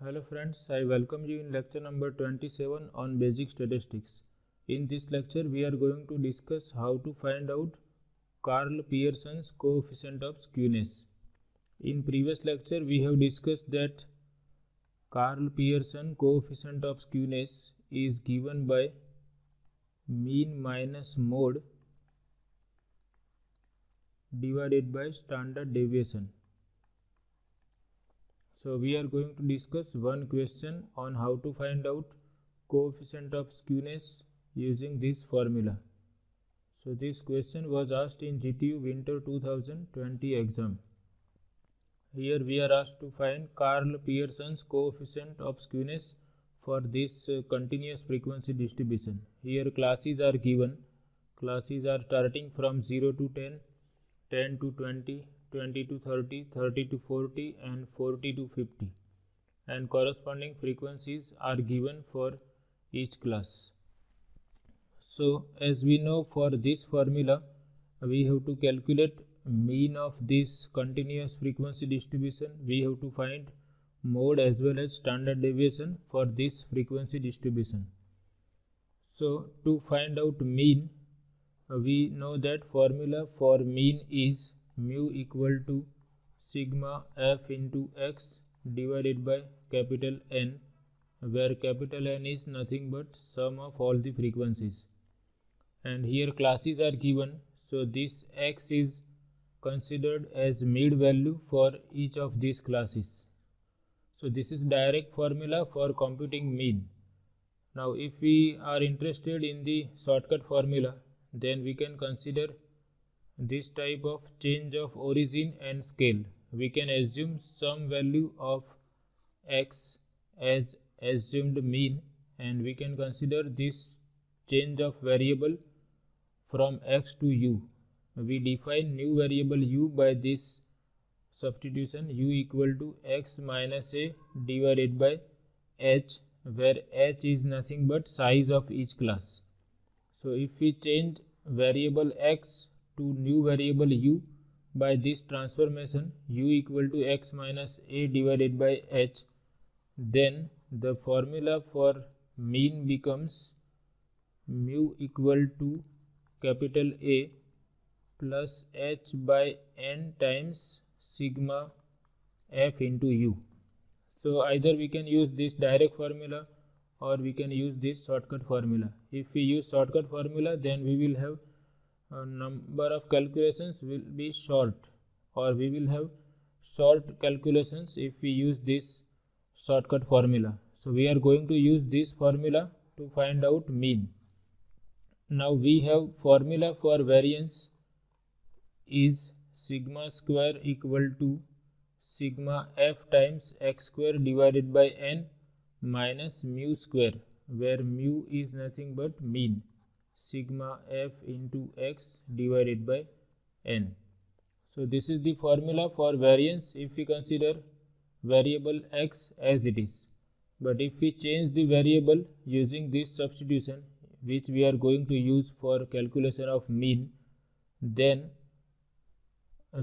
Hello friends, I welcome you in lecture number 27 on basic statistics. In this lecture, we are going to discuss how to find out Karl Pearson's coefficient of skewness. In previous lecture, we have discussed that Karl Pearson coefficient of skewness is given by mean minus mode divided by standard deviation. So we are going to discuss one question on how to find out coefficient of skewness using this formula. So this question was asked in GTU Winter 2020 exam. Here we are asked to find Karl Pearson's coefficient of skewness for this uh, continuous frequency distribution. Here classes are given. Classes are starting from 0 to 10, 10 to 20, 20 to 30, 30 to 40 and 40 to 50 and corresponding frequencies are given for each class. So as we know for this formula we have to calculate mean of this continuous frequency distribution we have to find mode as well as standard deviation for this frequency distribution. So to find out mean we know that formula for mean is mu equal to sigma f into x divided by capital N where capital N is nothing but sum of all the frequencies. And here classes are given. So this x is considered as mid value for each of these classes. So this is direct formula for computing mean. Now if we are interested in the shortcut formula then we can consider this type of change of origin and scale. We can assume some value of x as assumed mean and we can consider this change of variable from x to u. We define new variable u by this substitution u equal to x minus a divided by h where h is nothing but size of each class. So if we change variable x to new variable u by this transformation u equal to x minus a divided by h then the formula for mean becomes mu equal to capital A plus h by n times sigma f into u. So either we can use this direct formula or we can use this shortcut formula. If we use shortcut formula then we will have number of calculations will be short or we will have short calculations if we use this shortcut formula. So we are going to use this formula to find out mean. Now we have formula for variance is sigma square equal to sigma f times x square divided by n minus mu square where mu is nothing but mean sigma f into x divided by n. So this is the formula for variance if we consider variable x as it is. But if we change the variable using this substitution which we are going to use for calculation of mean then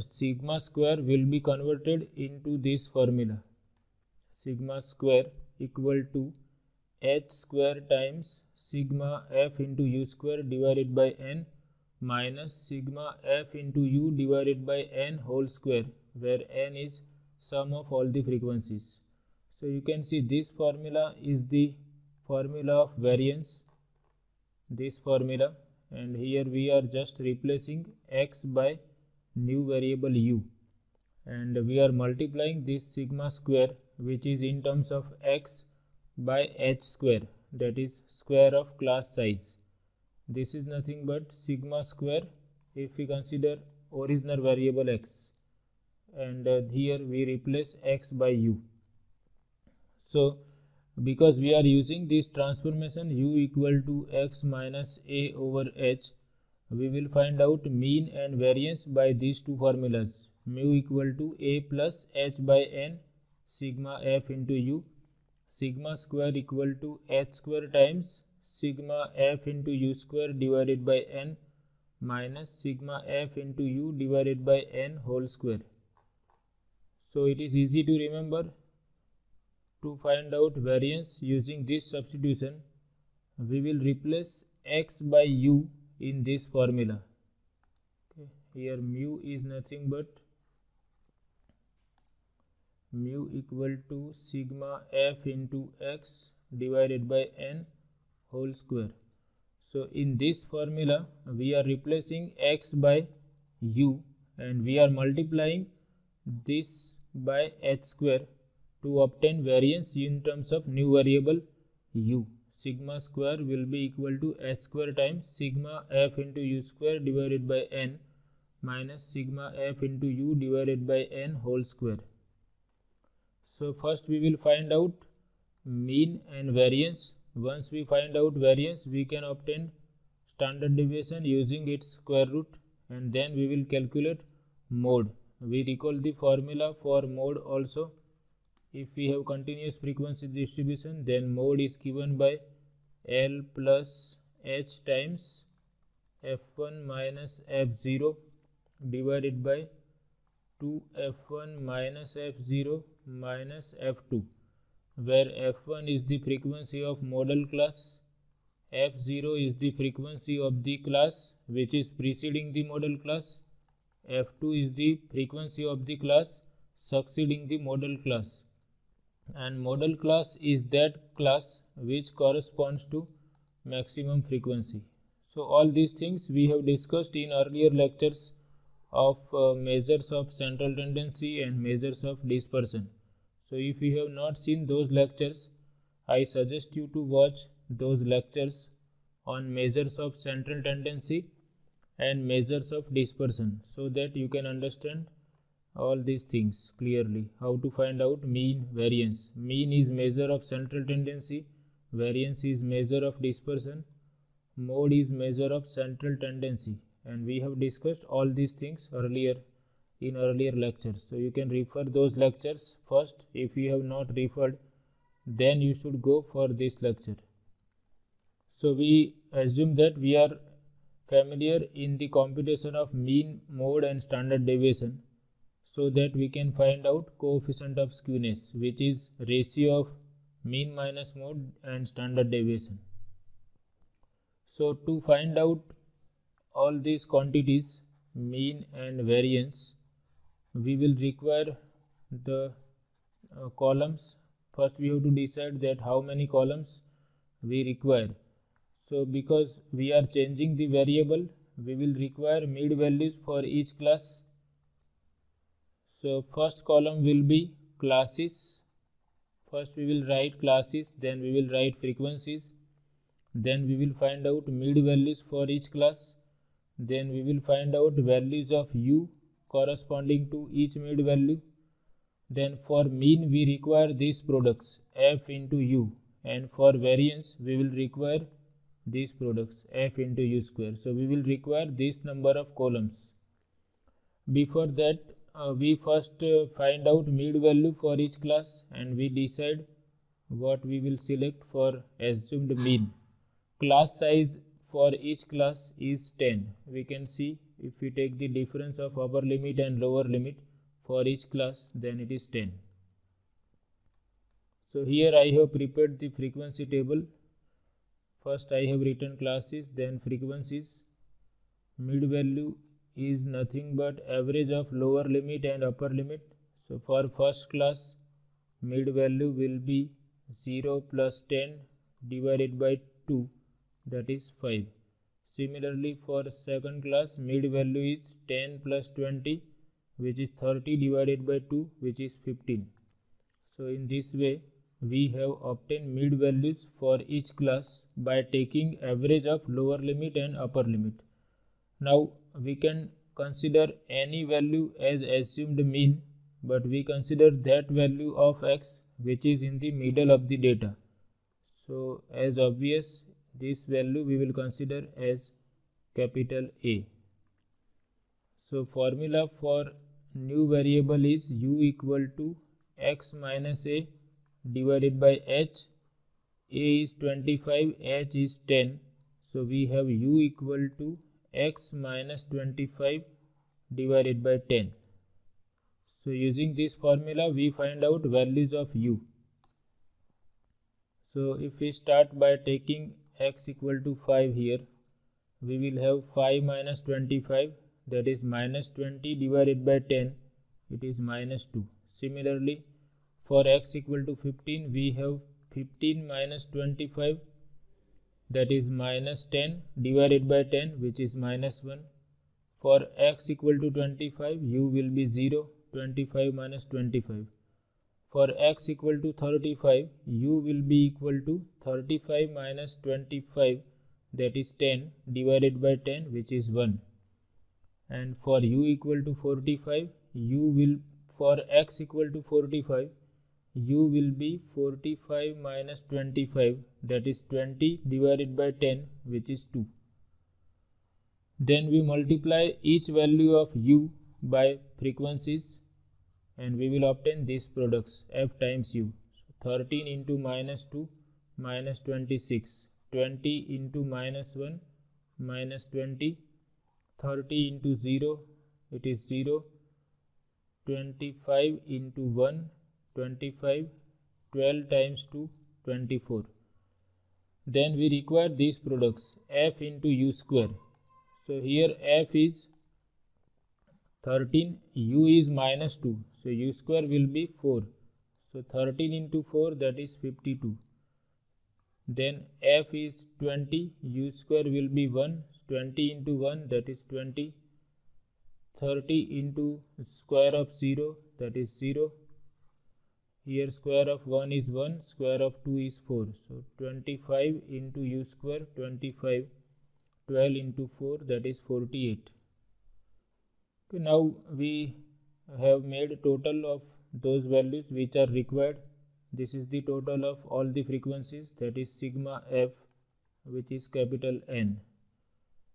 sigma square will be converted into this formula sigma square equal to h square times sigma f into u square divided by n minus sigma f into u divided by n whole square where n is sum of all the frequencies. So you can see this formula is the formula of variance this formula and here we are just replacing x by new variable u and we are multiplying this sigma square which is in terms of x by h square that is square of class size. This is nothing but sigma square if we consider original variable x and uh, here we replace x by u. So because we are using this transformation u equal to x minus a over h we will find out mean and variance by these two formulas mu equal to a plus h by n sigma f into u sigma square equal to h square times sigma f into u square divided by n minus sigma f into u divided by n whole square. So it is easy to remember to find out variance using this substitution we will replace x by u in this formula okay. here mu is nothing but mu equal to sigma f into x divided by n whole square so in this formula we are replacing x by u and we are multiplying this by h square to obtain variance in terms of new variable u sigma square will be equal to h square times sigma f into u square divided by n minus sigma f into u divided by n whole square. So first we will find out mean and variance. Once we find out variance we can obtain standard deviation using its square root and then we will calculate mode. We recall the formula for mode also if we have continuous frequency distribution then mode is given by L plus H times f1 minus f0 divided by 2 f1 minus f0 minus f2 where f1 is the frequency of model class f0 is the frequency of the class which is preceding the model class f2 is the frequency of the class succeeding the model class and model class is that class which corresponds to maximum frequency. So all these things we have discussed in earlier lectures of uh, measures of central tendency and measures of dispersion. So if you have not seen those lectures, I suggest you to watch those lectures on measures of central tendency and measures of dispersion so that you can understand all these things clearly. How to find out mean variance. Mean is measure of central tendency. Variance is measure of dispersion. Mode is measure of central tendency. And we have discussed all these things earlier in earlier lectures. So you can refer those lectures first. If you have not referred, then you should go for this lecture. So we assume that we are familiar in the computation of mean, mode and standard deviation so that we can find out coefficient of skewness which is ratio of mean minus mode and standard deviation. So to find out all these quantities mean and variance we will require the uh, columns. First we have to decide that how many columns we require. So because we are changing the variable we will require mid values for each class. So first column will be classes. First we will write classes then we will write frequencies. Then we will find out mid values for each class then we will find out values of u corresponding to each mid value. Then for mean we require these products f into u. And for variance we will require these products f into u square. So we will require this number of columns. Before that uh, we first uh, find out mid value for each class and we decide what we will select for assumed mean. Class size for each class is 10 we can see if we take the difference of upper limit and lower limit for each class then it is 10 so here i have prepared the frequency table. First i have written classes then frequencies. Mid value is nothing but average of lower limit and upper limit. So for first class mid value will be 0 plus 10 divided by 2 that is 5. Similarly for second class mid value is 10 plus 20 which is 30 divided by 2 which is 15. So in this way we have obtained mid values for each class by taking average of lower limit and upper limit. Now we can consider any value as assumed mean but we consider that value of x which is in the middle of the data. So as obvious this value we will consider as capital A. So formula for new variable is u equal to x minus a divided by h. a is 25, h is 10. So we have u equal to x minus 25 divided by 10 so using this formula we find out values of u so if we start by taking x equal to 5 here we will have 5 minus 25 that is minus 20 divided by 10 it is minus 2 similarly for x equal to 15 we have 15 minus 25 that is minus 10 divided by 10 which is minus 1 for x equal to 25 u will be 0 25 minus 25 for x equal to 35 u will be equal to 35 minus 25 that is 10 divided by 10 which is 1 and for u equal to 45 u will for x equal to 45 u will be 45 minus 25 that is 20 divided by 10 which is 2 then we multiply each value of u by frequencies and we will obtain these products f times u. So 13 into minus 2 minus 26 20 into minus 1 minus 20 30 into 0 it is 0 25 into 1 25 12 times 2 24 then we require these products f into u square. So here f is 13 u is minus 2 so u square will be 4 so 13 into 4 that is 52 then f is 20 u square will be 1 20 into 1 that is 20 30 into square of 0 that is 0 here square of 1 is 1 square of 2 is 4 so 25 into u square 25 12 into 4 that is 48 okay, now we have made total of those values which are required. This is the total of all the frequencies that is sigma f which is capital N.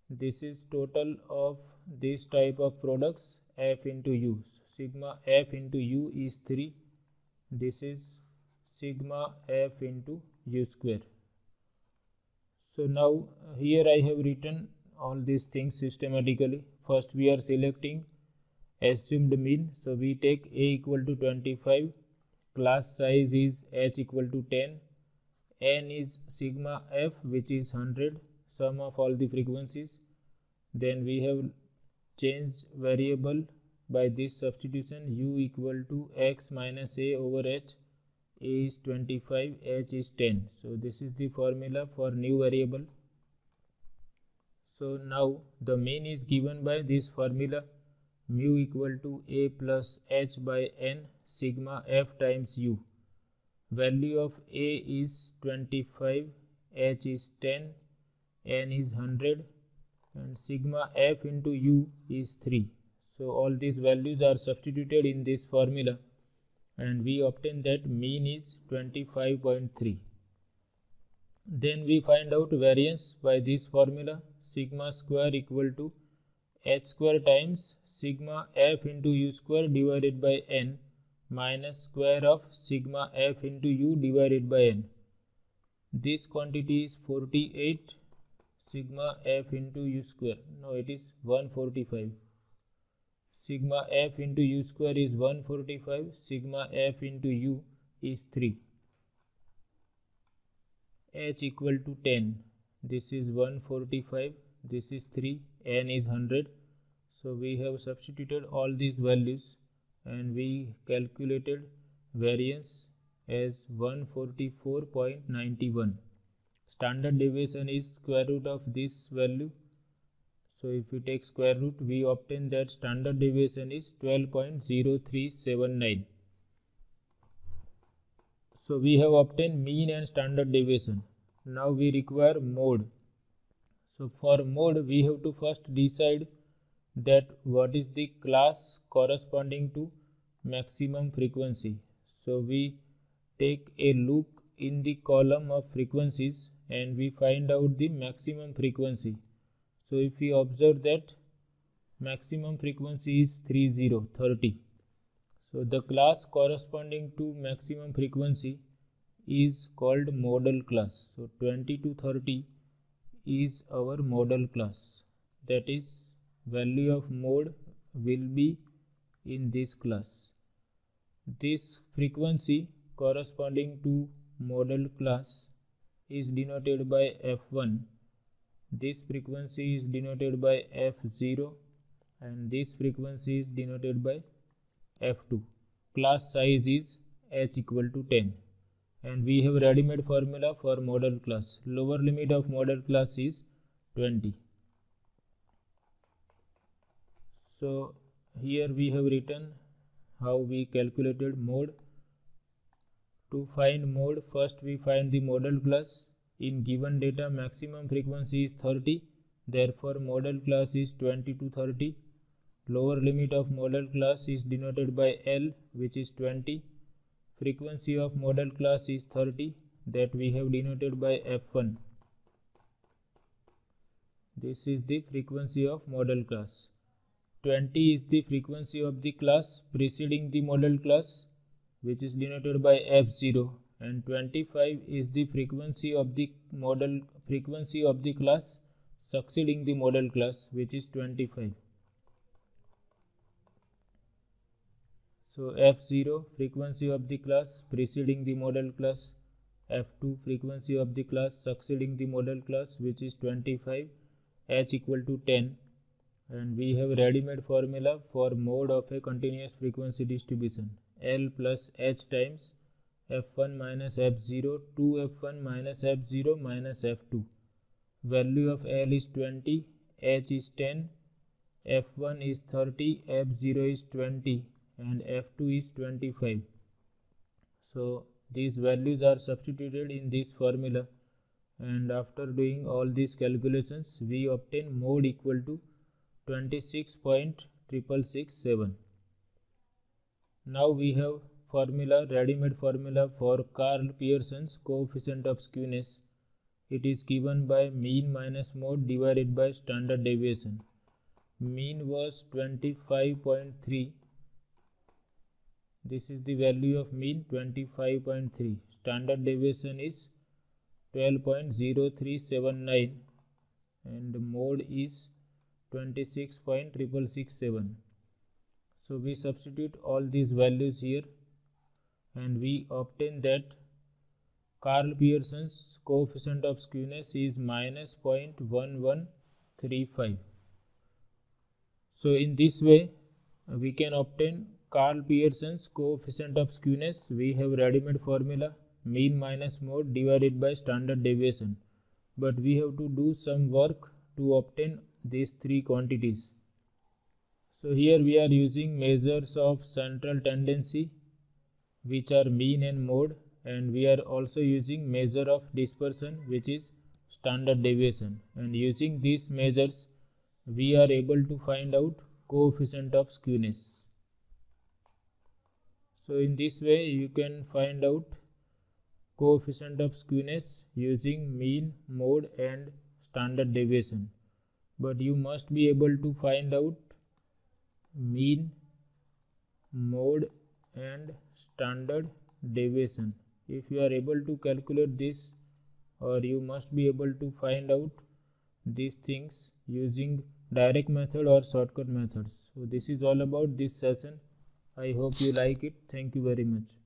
This is total of this type of products f into u. Sigma f into u is 3 this is sigma f into u square. So now here i have written all these things systematically. First we are selecting assumed mean. So we take a equal to 25 class size is h equal to 10 n is sigma f which is 100 sum of all the frequencies. Then we have changed variable by this substitution. U equal to x minus a over h a is 25 h is 10 so this is the formula for new variable. So now the mean is given by this formula mu equal to a plus h by n sigma f times u. Value of a is 25 h is 10 n is 100 and sigma f into u is 3 so all these values are substituted in this formula and we obtain that mean is 25.3 then we find out variance by this formula sigma square equal to h square times sigma f into u square divided by n minus square of sigma f into u divided by n. This quantity is 48 sigma f into u square. No it is 145 sigma f into u square is 145 sigma f into u is 3 h equal to 10 this is 145 this is 3 n is 100 so we have substituted all these values and we calculated variance as 144.91 standard deviation is square root of this value so if we take square root, we obtain that standard deviation is 12.0379. So we have obtained mean and standard deviation. Now we require mode. So for mode, we have to first decide that what is the class corresponding to maximum frequency. So we take a look in the column of frequencies and we find out the maximum frequency. So if we observe that maximum frequency is 30 30 so the class corresponding to maximum frequency is called model class. So 20 to 30 is our model class. That is value of mode will be in this class. This frequency corresponding to model class is denoted by f1 this frequency is denoted by f0 and this frequency is denoted by f2 class size is h equal to 10 and we have ready-made formula for model class. Lower limit of model class is 20 so here we have written how we calculated mode. To find mode first we find the model class. In given data maximum frequency is 30 therefore model class is 20 to 30 lower limit of model class is denoted by L which is 20 frequency of model class is 30 that we have denoted by F1 this is the frequency of model class. 20 is the frequency of the class preceding the model class which is denoted by F0 and 25 is the frequency of the model frequency of the class succeeding the model class which is 25 so f0 frequency of the class preceding the model class. F2 frequency of the class succeeding the model class which is 25 h equal to 10 and we have ready-made formula for mode of a continuous frequency distribution. L plus h times f1 minus f0 2f1 minus f0 minus f2 value of L is 20 h is 10 f1 is 30 f0 is 20 and f2 is 25 so these values are substituted in this formula. And after doing all these calculations we obtain mode equal to 26.6667 now we have formula ready-made formula for Karl Pearson's coefficient of skewness. It is given by mean minus mode divided by standard deviation. Mean was 25.3 this is the value of mean 25.3 standard deviation is 12.0379 and mode is 26.667 so we substitute all these values here and we obtain that Karl Pearson's coefficient of skewness is minus 0.1135. So in this way we can obtain Karl Pearson's coefficient of skewness. We have ready-made formula mean minus mode divided by standard deviation. But we have to do some work to obtain these three quantities. So here we are using measures of central tendency which are mean and mode and we are also using measure of dispersion which is standard deviation and using these measures we are able to find out coefficient of skewness. So in this way you can find out coefficient of skewness using mean, mode and standard deviation. But you must be able to find out mean, mode and standard deviation. If you are able to calculate this or you must be able to find out these things using direct method or shortcut methods. So this is all about this session i hope you like it. Thank you very much